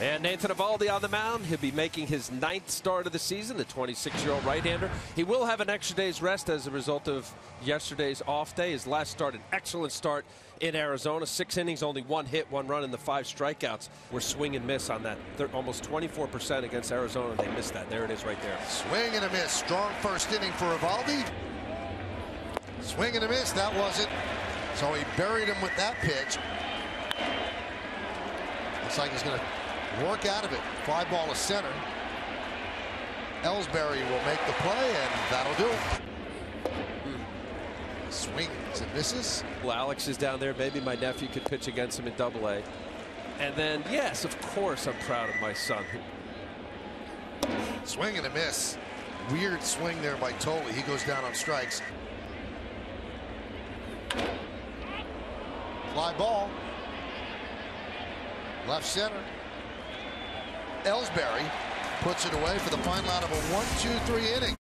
And Nathan Eovaldi on the mound. He'll be making his ninth start of the season, the 26-year-old right-hander. He will have an extra day's rest as a result of yesterday's off day. His last start, an excellent start in Arizona. Six innings, only one hit, one run, and the five strikeouts were swing and miss on that. They're almost 24% against Arizona. They missed that. There it is right there. Swing and a miss. Strong first inning for Eovaldi. Swing and a miss. That was it. So he buried him with that pitch. Looks like he's going to work out of it. Fly ball to center. Ellsbury will make the play, and that'll do it. Swings and misses. Well, Alex is down there. Maybe my nephew could pitch against him in Double A. And then, yes, of course, I'm proud of my son. Swing and a miss. Weird swing there by Thole. He goes down on strikes. Fly ball. Left center. Ellsbury puts it away for the final out of a one, two, three inning.